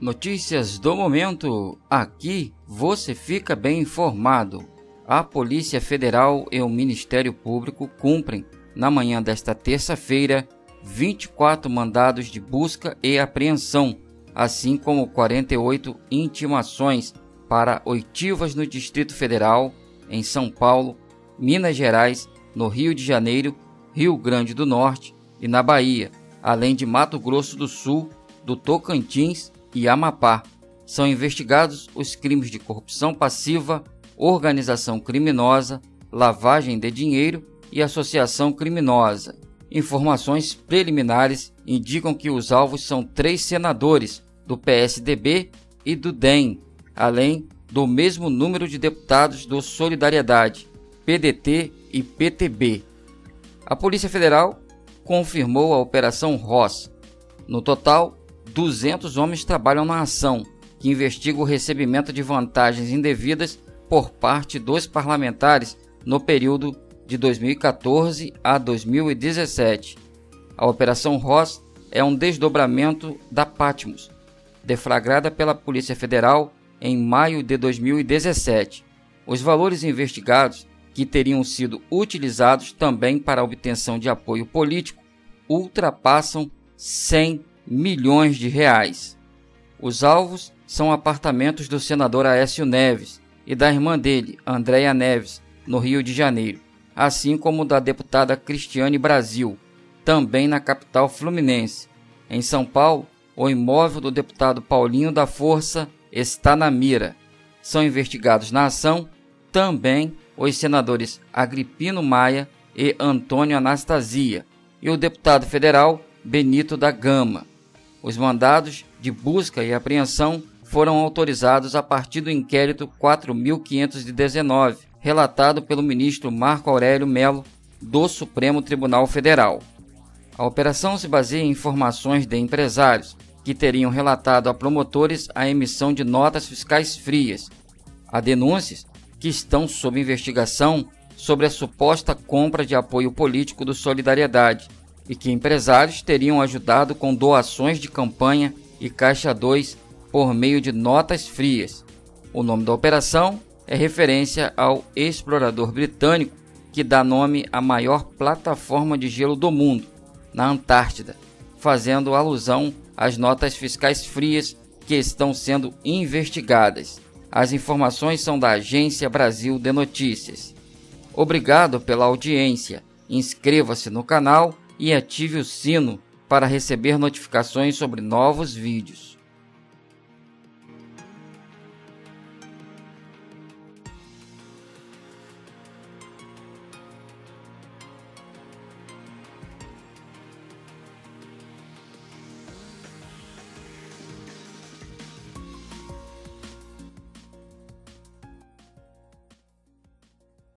Notícias do momento. Aqui você fica bem informado. A Polícia Federal e o Ministério Público cumprem, na manhã desta terça-feira, 24 mandados de busca e apreensão, assim como 48 intimações para oitivas no Distrito Federal, em São Paulo, Minas Gerais, no Rio de Janeiro, Rio Grande do Norte e na Bahia, além de Mato Grosso do Sul, do Tocantins e Amapá. São investigados os crimes de corrupção passiva, organização criminosa, lavagem de dinheiro e associação criminosa. Informações preliminares indicam que os alvos são três senadores do PSDB e do DEM, além do mesmo número de deputados do Solidariedade, PDT e PTB. A Polícia Federal confirmou a Operação Ross. No total, 200 homens trabalham na ação, que investiga o recebimento de vantagens indevidas por parte dos parlamentares no período de 2014 a 2017. A Operação Ross é um desdobramento da Patmos, deflagrada pela Polícia Federal em maio de 2017. Os valores investigados, que teriam sido utilizados também para a obtenção de apoio político, ultrapassam 100 milhões de reais. Os alvos são apartamentos do senador Aécio Neves e da irmã dele, Andréia Neves, no Rio de Janeiro, assim como da deputada Cristiane Brasil, também na capital fluminense. Em São Paulo, o imóvel do deputado Paulinho da Força está na mira. São investigados na ação também os senadores Agripino Maia e Antônio Anastasia e o deputado federal Benito da Gama. Os mandados de busca e apreensão foram autorizados a partir do inquérito 4519, relatado pelo ministro Marco Aurélio Melo do Supremo Tribunal Federal. A operação se baseia em informações de empresários que teriam relatado a promotores a emissão de notas fiscais frias. Há denúncias que estão sob investigação sobre a suposta compra de apoio político do Solidariedade e que empresários teriam ajudado com doações de campanha e caixa 2 por meio de notas frias. O nome da operação é referência ao explorador britânico que dá nome à maior plataforma de gelo do mundo, na Antártida, fazendo alusão às notas fiscais frias que estão sendo investigadas. As informações são da Agência Brasil de Notícias. Obrigado pela audiência. Inscreva-se no canal e ative o sino para receber notificações sobre novos vídeos.